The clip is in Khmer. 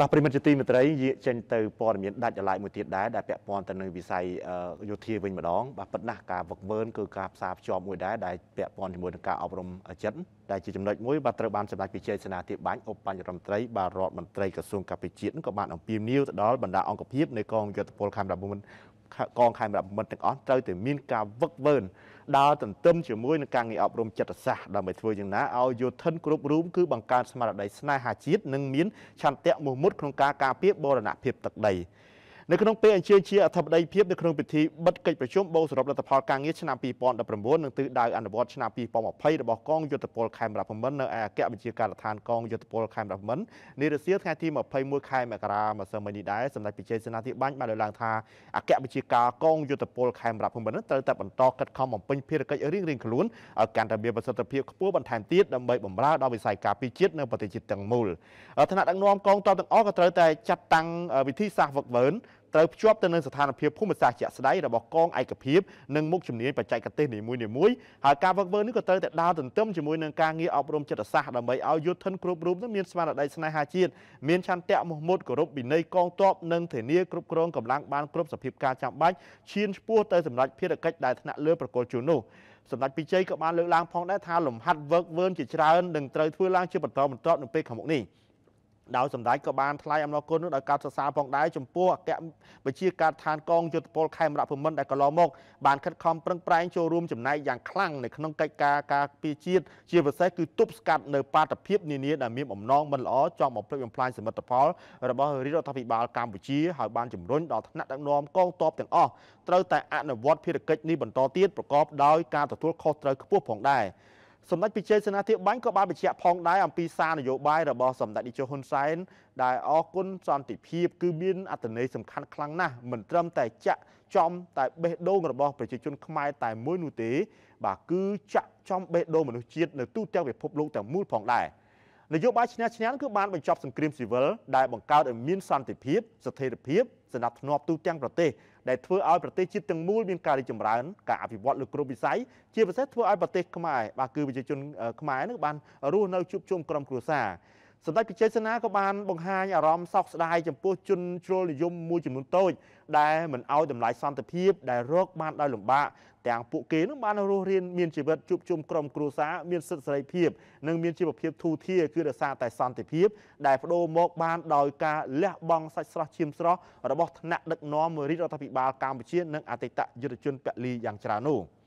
បាទប្រិមិត្តជាទីមេត្រីយាកចេញទៅព័ត៌មានដាច់ដライមួយទៀតដែរដែលពាក់ព័ន្ធទៅនឹងវិស័យយោធាវិញម្ដងបាទពិតណាស់ការវឹកវើគឺការផ្សារភ្ជាប់មួយដែរដែលពាក់ព័ន្ធជាមួយនឹងការអប់រំចិត្តដែលជាចំណុចមួយបាទត្រូវបានសម្ដេចពិជ័យសេនាធិបាញ់ឧបបញ្ញរដ្ឋមន្ត្រីបាទរដ្ឋមន្ត្រីក្រសួងកាពិជាតិក៏បានអំពាវនាវទៅដល់បណ្ដាអង្គភាពនៃកងយុទ្ធពលខេមរៈភូមិន្ទ កងខេមរៈភូមិន្ទទាំងអស់ត្រូវតែមានការវឹកវើដើរទន្ទឹមជាមួយនឹងការងារអប់រំចិត្តសាស្ត្រដើម្បីធ្វើយ៉ាងណាឲ្យយោធិនគ្រប់រូបគឺបង្កើតស្មារតីស្នេហាជាតិនិងមានឆន្ទៈមោះមុតក្នុងការការពារបូរណភាពទឹកដី នៅក្នុងពេលអញ្ជើញជាអធិបតីភាពនៅក្នុងពិធីបិទកិច្ចប្រជុំបូរសរុបលទ្ធផលការងារឆ្នាំ2019និងទិសដៅអនុវត្តឆ្នាំ2020របស់កងយុទ្ធពលខេមរៈភូមិន្ទនៅឯអគ្គបញ្ជាការដ្ឋានកងយុទ្ធពលខេមរៈភូមិន្ទនារសៀលថ្ងៃទី21ខែមករាម្សិលមិញនេះដែរសម្ដេចពិជ័យសេនាធិបាញ់បានលើកឡើងថាអគ្គបញ្ជាការកងយុទ្ធពលខេមរៈភូមិន្ទត្រូវតែបន្តខិតខំបំពេញភារកិច្ចរៀងៗខ្លួនឲ្យកាន់តែមានប្រសិទ្ធភាពខ្ពស់បន្ថែមទៀតដើម្បីបម្រើដល់វិស័យការពារជាតិនិងប្រទេសជាតិទាំងមូលឋានៈដឹកនាំកងទ័ពទាំងអស់ក៏ត្រូវតែចាត់តាំងវិធីសាស្ត្រវឹកវើ ត្រូវភ្ជាប់ទៅនឹងស្ថានភាពភូមិសាស្ត្រជាក់ស្ដែងរបស់កងឯកភាពនិងមុខជំនាញបច្ចេកទេសនីមួយៗហើយការវឹកវើនេះក៏ត្រូវតែដើរទន្ទឹមជាមួយនឹងការងារអប់រំចិត្តសាស្ត្រដើម្បីឲ្យយុទ្ធធនគ្រប់រូបមានស្មារតីស្នេហាជាតិមានឆន្ទៈមោះមុតគោរពវិន័យកងទ័ពនិងធានាគ្រប់គ្រងកម្លាំងបានគ្រប់សភាពការចាំបាច់ឈានឆ្ពោះទៅសម្រេចភារកិច្ចដែលថ្នាក់លើប្រកុលជូននោះសម្ដេចពិជ័យក៏បានលើកឡើងផងដែរថាលំហាត់វឹកវើជាច្រើននឹងត្រូវធ្វើឡើងជាបន្តបន្ទាប់នៅពេលខាងមុខនេះ។ ដោយសម្ដេចក៏បានថ្លែងអំណរគុណដល់ការសរសើរផងដែរចំពោះអគ្គវិជាការដ្ឋានកងយុទ្ធពលខេមរៈភូមិន្ទដែលកន្លងមកបានខិតខំប្រឹងប្រែងចូលរួមចំណែកយ៉ាងខ្លាំងនៅក្នុងកិច្ចការការពារជាតិជាពិសេសគឺទប់ស្កាត់នៅបាតុភិបនានាដែលមានបំណងមិនល្អចង់បំផ្លិចបំផ្លាញសមិទ្ធផលរបស់រាជរដ្ឋាភិបាលកម្ពុជាហើយបានជំរុញដល់ថ្នាក់ដឹកនាំកងទ័ពទាំងអស់ត្រូវតែអនុវត្តភារកិច្ចនេះបន្តទៀតប្រកបដោយការទទួលខុសត្រូវខ្ពស់ផងដែរ សម្ដេចពិជ័យសេនាធិបាញ់ក៏បានបញ្ជាក់ផងដែរអំពីសារនយោបាយរបស់សម្ដេចនាយកហ៊ុនសែនដែលអគុណសន្តិភាពគឺមានអត្ថន័យសំខាន់ខ្លាំងណាស់មិនត្រឹមតែចាក់ចំតែបេះដូងរបស់ប្រជាជនខ្មែរតែមួយនោះទេ បាទគឺចាក់ចំបេះដូងមនុស្សជាតិនៅទូទាំងពិភពលោកទាំងមូលផងដែរ នយោបាយឈ្នះឈ្នះគឺបានបញ្ចប់សង្គ្រាមស៊ីវិលដែលបង្កើតឲ្យមានសន្តិភាពស្ថិរភាពសណ្ដាប់ធ្នាប់ទូទាំងប្រទេសដែលធ្វើឲ្យប្រទេសជាតិទាំងមូលមានការរីកចម្រើនការអភិវឌ្ឍលើគ្រប់វិស័យជាពិសេសធ្វើឲ្យប្រទេសខ្មែរបាទគឺប្រជាជនខ្មែរនឹងបានរស់នៅជួបជុំក្រុមគ្រួសារ សម្ដេចពិជ័យសេនាក៏បានបង្ហាញអារម្មណ៍សោកស្ដាយចំពោះជនជ្រុលនិយមមួយចំនួនតូច ដែលមិនអោយតម្លៃសន្តិភាពដែលរកបានដោយលំបាកទាំងពួកគេនឹងបានរស់រានមានជីវិតជួបជុំក្រុមគ្រួសារមានសិទ្ធិសេរីភាពនិងមានជីវភាពធូរធារគឺដោយសារតែសន្តិភាពដែលបដូរមកបានដោយការលះបង់សាច់ស្រស់ឈាមស្រស់របស់ថ្នាក់ដឹកនាំរាជរដ្ឋាភិបាលកម្ពុជានិងអតីតយុទ្ធជនពលីយ៉ាងច្រើននោះ។